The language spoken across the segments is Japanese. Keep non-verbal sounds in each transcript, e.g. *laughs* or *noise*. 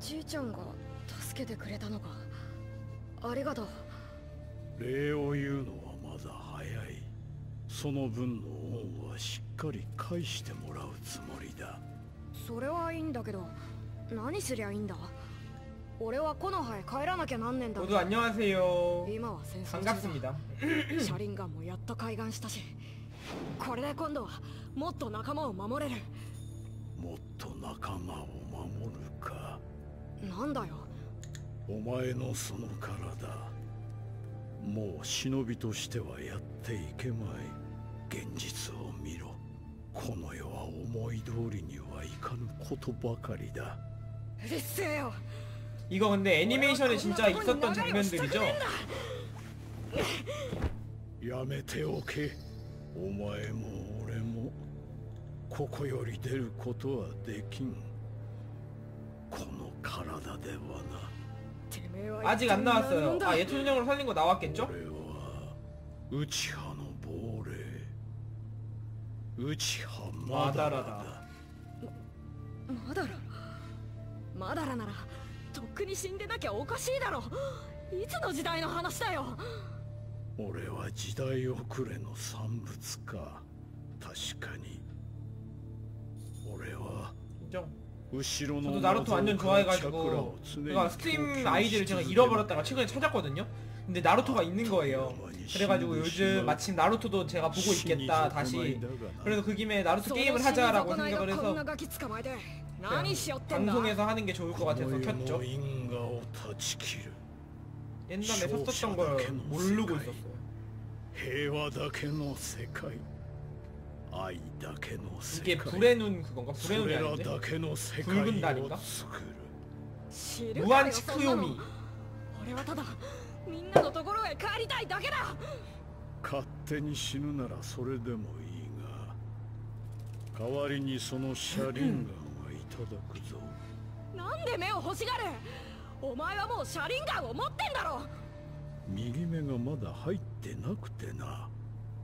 じいちゃんが助けてくれたのかありがとう礼を言うのはまだ早いその分の恩はしっかり返してもらうつもりだそれはいいんだけど何すりゃいいんだ俺は木の葉へ帰らなきゃなんねんだ 모두 안녕하세요 今は戦争中だ 반갑습니다 車輪ガンもやっと開眼したしこれで今度はもっと仲間を守れるもっと仲間を守るか なんだよお前のその体もう忍びとしてはやっていけまい現実を見ろこの世は思い通りにはいかぬことばかりだうるせえよ 이거 근데 애니메이션에 진짜 있었던 장면들이죠? やめておけお前も俺もここより出ることはできん 아직 안 一体何 나왔어요 だ 아 예토전형으로 살린 거 나왔겠죠? 俺は内派の亡霊内派マダラだマダラマダラならとっくに死んでなきゃおかしいだろいつの時代の話だよ俺は時代遅れの産物か確かに俺は 인정 後ろの 저도 나루토 완전 좋아해가지고 그러니까 스팀 아이디를 제가 잃어버렸다가 최근에 찾았거든요? 근데 나루토가 있는 거예요. 그래가지고 요즘 마침 나루토도 제가 보고 있겠다 다시. 그래서 그 김에 나루토 게임을 하자라고 생각을 해서 방송에서 하는 게 좋을 것 같아서 켰죠. 옛날에 썼었던 걸 모르고 있었어요. 平和だけの世界愛だけの世 이게 界 불의 눈 그건가? 불의 そ 눈이 れら 아닌데? だけの世 붉은 界 달인가? を作る知るかよ 무한 そんなの 치쿠요미 俺はただみんなのところへ帰りたいだけだ勝手に死ぬならそれでもいいが代わりにその車輪ガンはいただくぞなんで目を欲しがるお前はもう車輪ガンを持ってんだろ右目がまだ入ってなくてな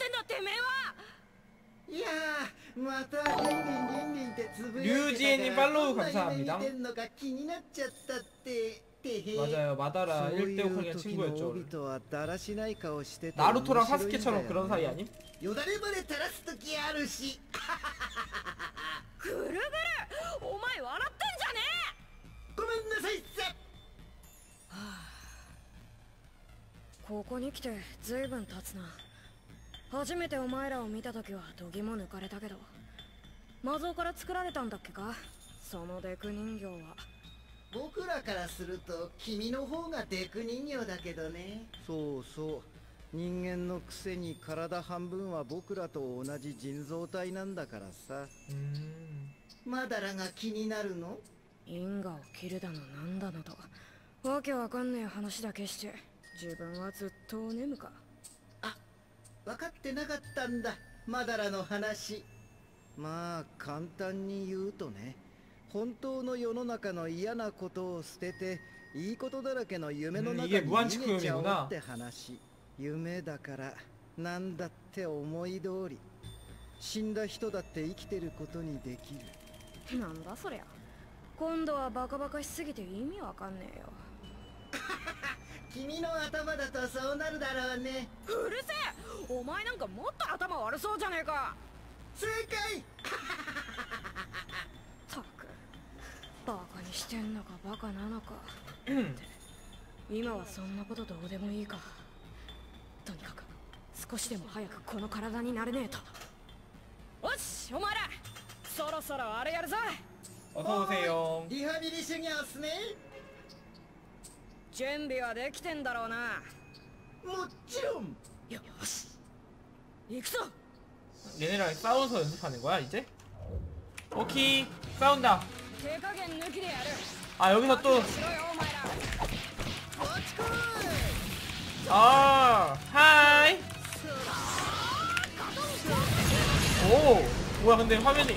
ってんだてめえはいやーまたリンリンリンリンってつぶやいてたからリュウジエに팔로우 どんな夢 감사합니다 見てんのか気になっちゃったっててへ 맞아요 마다라 そうい 1대 う 오카기가 時の 친구였죠 帯とはだらしない顔してて 나루토랑 面白いんだよ 사스케처럼 그런 사이 아님? よだれまで垂らす時あるしぐるぐるお前笑ってんじゃねごめんなさいっさここに来て随分経つな 初めてお前らを見た時はどぎも抜かれたけど魔像から作られたんだっけか？そのデク人形は。僕らからすると君の方がデク人形だけどね。そうそう。人間のくせに体半分は僕らと同じ人造体なんだからさ。 음... マダラが気になるの？因果を切るだのなんだのと。わけわかんねえ話だけして自分はずっとお眠か分かってなかったんだマダラの話。まあ簡単に言うとね本当の世の中の嫌なことを捨てていいことだらけの夢の中に逃げちゃおうって話。夢だからなんだって思い通り。死んだ人だって生きてることにできる。なんだそりゃ。今度はバカバカしすぎて意味わかんねえよ。*laughs* 君の頭だとそうなるだろうねうるせえお前なんかもっと頭悪そうじゃねえか正解っ*laughs* たくバカにしてんのかバカなのかうん今はそんなことどうでもいいかとにかく少しでも早くこの体になれねえとよしお前らそろそろあれやるぞ 어서 오세요 リハビリ修行っすね 準備はできてんだろうなもちろんよし行くぞ 얘네랑 싸워서 연습하는 거야 이제? 오케이 싸운다 手加減抜きでやる 아 여기서 또 しろよお前ら 아, 하이. 오, 뭐야 근데 화면이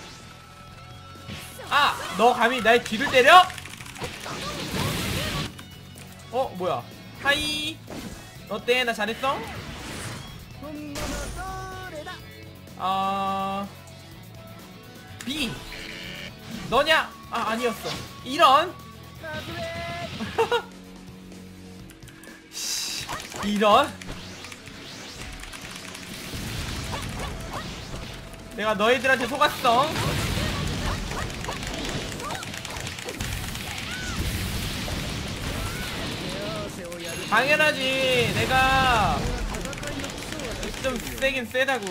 아! 너 감히 나의 뒤를 때려? 어? 뭐야 하이 어때? 나 잘했어? 아... 어... B 너냐? 아 아니었어 이런 *laughs* 이런 내가 너희들한테 속았어 당연하지 내가 좀 세긴 세다고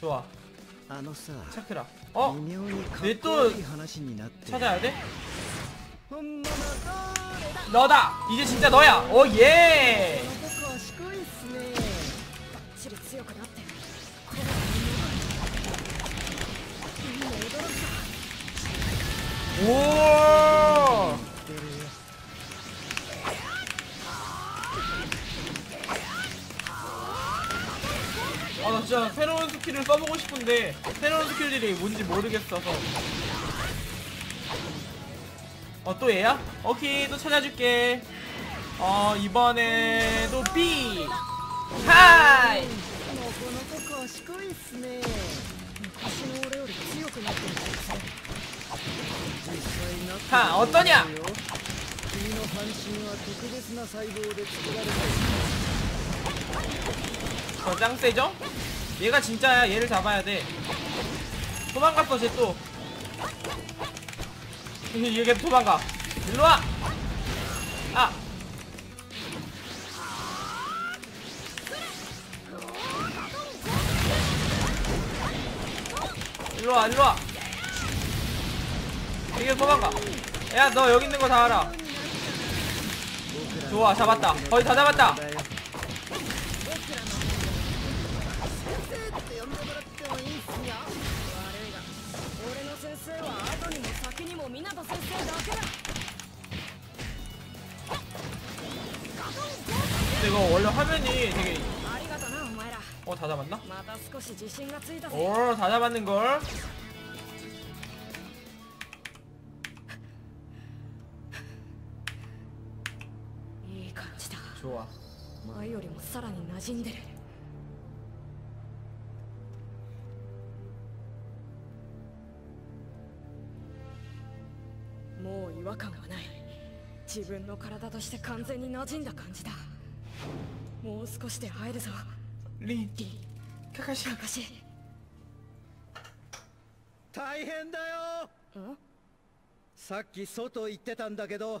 좋아 차크라 어? 내또 찾아야 돼? 너다! 이제 진짜 너야! 오예! 오! 아, 나 진짜 새로운 스킬을 써보고 싶은데, 새로운 스킬들이 뭔지 모르겠어서. 어, 또 얘야? 오케이, 또 찾아줄게. 어, 이번에도 B! 하이! 자, 어떠냐? 저짱 세죠? 얘가 진짜야. 얘를 잡아야 돼. 도망갔어, 쟤 또. 얘게 도망가. 일로와! 아! 일로와, 일로와! 이거 도망가. 야 너 여기 있는 거 다 알아. 좋아 잡았다. 거의 다 잡았다. 근데 이거 원래 화면이 되게 어 다 잡았나? 어다 어, 잡았는걸? 緒は。前よりもさらに馴染んでる。もう違和感はない。自分の体として完全に馴染んだ感じだ。もう少しで入るぞ。リン。ティカカシカカシ大変だよ。さっき外行ってたんだけど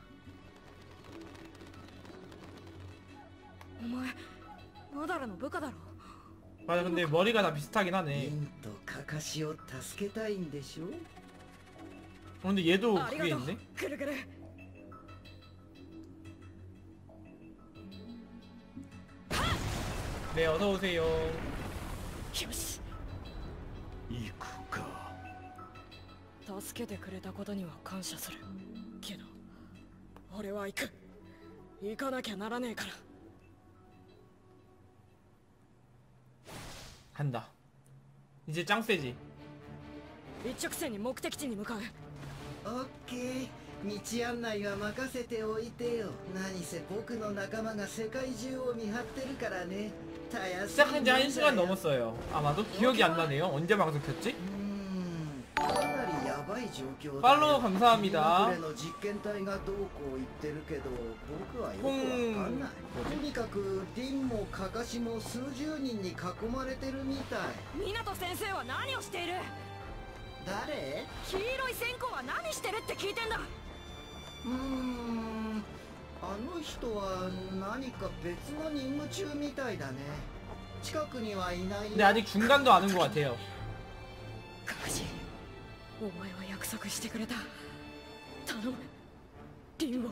お前マダラの部下だろ 맞아 근데 머리가 다 비슷하긴 リ 하네 ンとカカシを助けたいんでしょ 근데 얘도 ありが 그게 とう 있네 ぐるぐる 네 어서오세요 よし行くか助けてくれたことには感謝するけど俺は行く行かなきゃならねえから 간다 이제 짱 세지 一直線に目的地に向かうオッケー道案内は任せておいてよ何せ僕の仲間が世界中を見張ってるからねたやすい 시작한 지 1시간 もんだよ 넘었어요 아마도 기억이 안 나네요 언제 방송 켰지? 팔로우 감사합니다 君のれの実験体がどうこう言ってるけど僕はよくわかんないとにかくディンもカカシも数十人に囲まれてるみたい湊先生は何をしている誰黄色い線香は何してるって聞いてんだうーんあの人は何か別の任務中みたいだね近くにはいない 근데 아직 중간도 안 온 것 같아요 カカシ お前は約束してくれた頼むリンを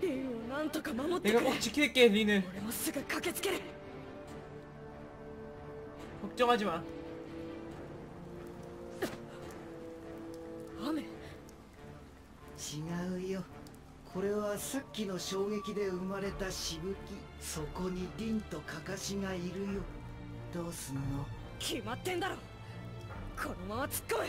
リンをなんとか守ってく 내가 れ 꼭 지킬게 린을 俺もすぐ駆けつける 걱정하지 마 雨違うよこれはさっきの衝撃で生まれたしぶきそこにリンとカカシがいるよどうすんの決まってんだろこのまま突っ込め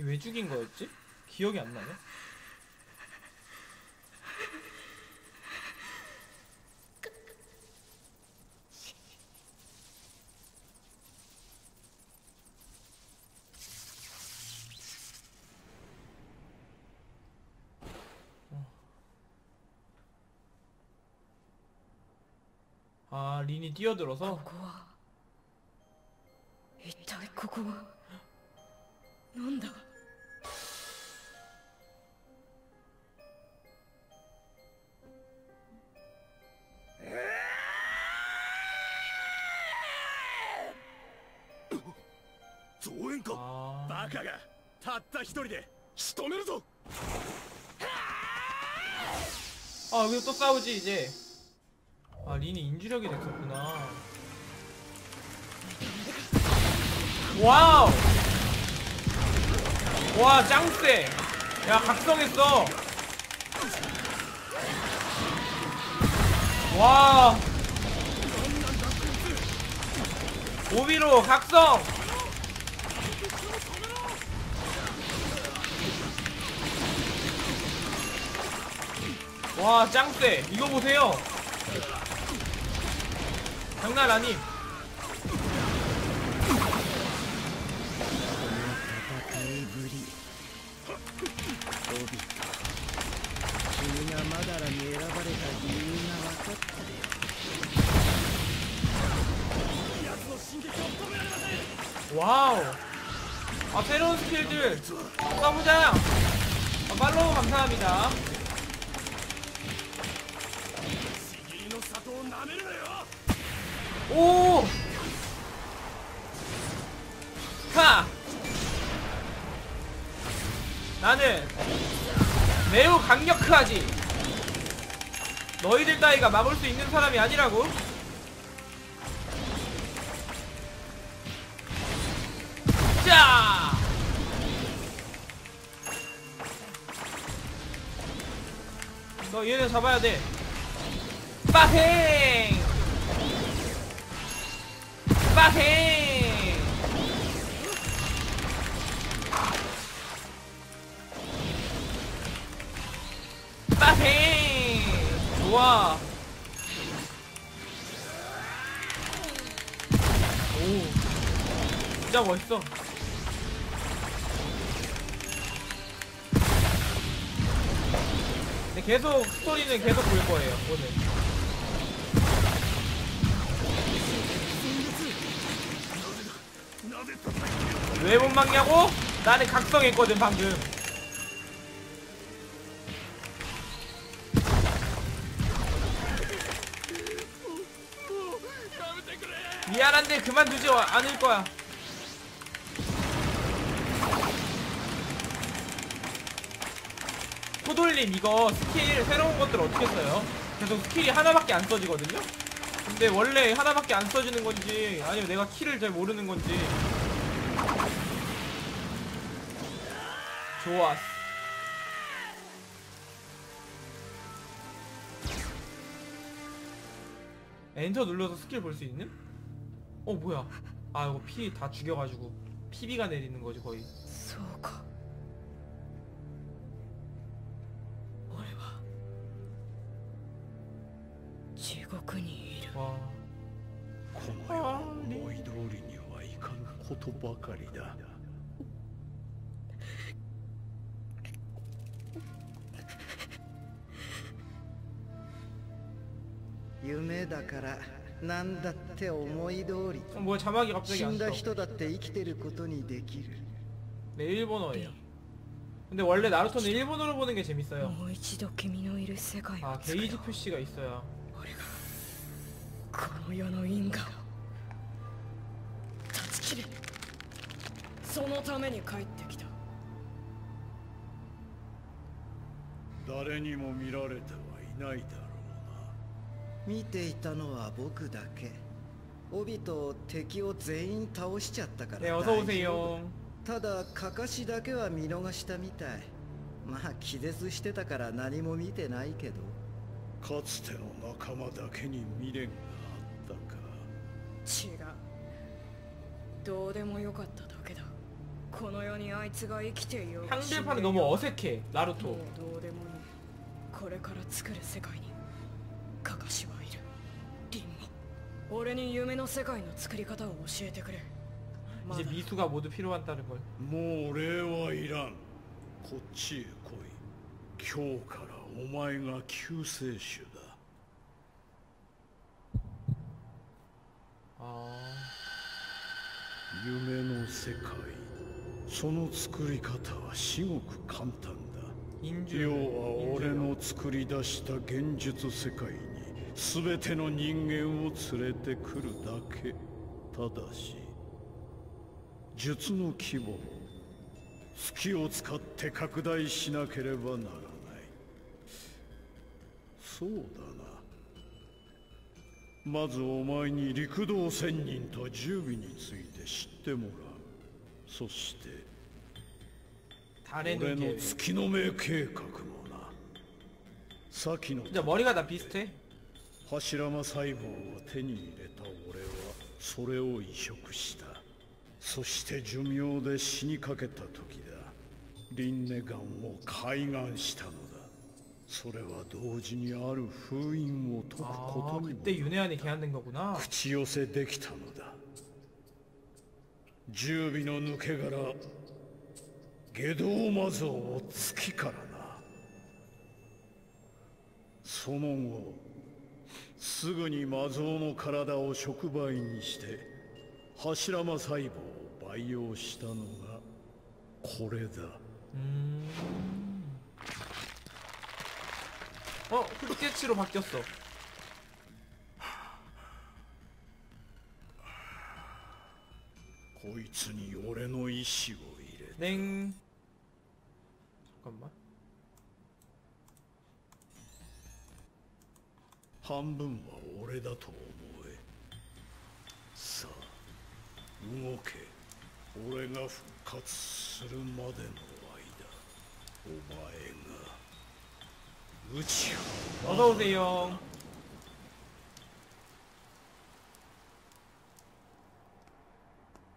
왜 죽인 거였지? 기억이 안 나네 아 린이 뛰어들어서 ここは一体ここはなんだ カがたった一人で仕留めるぞ 아 여기서 또 싸우지 이제 아 린이 인주력이 됐었구나 와우 와 짱세 야 각성했어 와 오비로 각성 와 짱쎄 이거 보세요. 장난 아님. 와우. 아 새로운 스킬들. 싸보자. 아, 팔로우 감사합니다. 오! 하! 나는 매우 강력하지. 너희들 따위가 막을 수 있는 사람이 아니라고. 자! 너 얘네 잡아야 돼 빠행 빠행 빠행 좋아. 오. 진짜 멋있어. 계속 스토리는 계속 볼 거예요 오늘 왜 못 막냐고? 나는 각성했거든 방금 미안한데 그만두지 않을 거야 포돌림 이거 스킬 새로운 것들 어떻게 써요? 계속 스킬이 하나밖에 안 써지거든요? 근데 원래 하나밖에 안 써지는 건지 아니면 내가 키를 잘 모르는 건지 좋았어 엔터 눌러서 스킬 볼 수 있는? 어 뭐야 아 이거 피 다 죽여가지고 PB가 내리는 거지 거의 そうか俺は地獄にいる 와 この世は思い通りにはいかぬことばかりだ 夢だから何だって思い通り 어, 뭐야 자막이 갑자기 死ん 안 だ 떠. 人だって生きてることにできる 네 일본어예요 근데 원래 나루토는 일본어로 보는 게 재밌어요 もう一度君のいる世界を 아 作ろう 게이지 표시가 있어야 俺がこの世の因果を断ち切るそのために帰ってきた誰にも見られてはいないだろうな 見ていたのは僕だけ帯と敵を全員倒しちゃったから 네 大 어서 丈夫 오세요 ただカカシだけは見逃したみたいまあ気絶してたから何も見てないけどかつての仲間だけに未練があったか違うどうでもよかっただけだこの世にあいつが生きていようが死んでい 상대판이 よう 너무 が 어색해 も 나루토 うどうでもいいこれから作る世界に 俺に夢の世界の作り方を教えてくれまだ 이제 미수가 모두 필요한다는 걸 もう礼はいらんこっちへ来い今日からお前が救世主だ 아 夢の世界その作り方は至極簡単だ 인주 要は俺の作り出した現実世界に 全ての人間を連れてくるだけただし術の規模を月を使って拡大しなければならないそうだなまずお前に陸道仙人と十尾について知ってもらうそして 달에는 俺の 게 月の目計画もな先の 진짜 머리가 다 비슷해 柱間細胞を手に入れた俺はそれを移植した。そして寿命で死にかけた時だ。リンネガンを開眼したのだ。それは同時にある封印を解くことにも口寄せできたのだ。十尾の抜け殻下道魔像を月からな。その後すぐに魔像の体を触媒にして柱間細胞を培養したのがこれだ 음... 어? 흑대치로 바뀌었어 こいつに俺の意志を入れ 냉 잠깐만 半分は俺だと思えさあ動け俺が復活するまでの間お前が打ち 어서 오세요.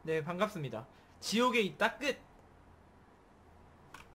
네 반갑습니다. 지옥에 있다 끝.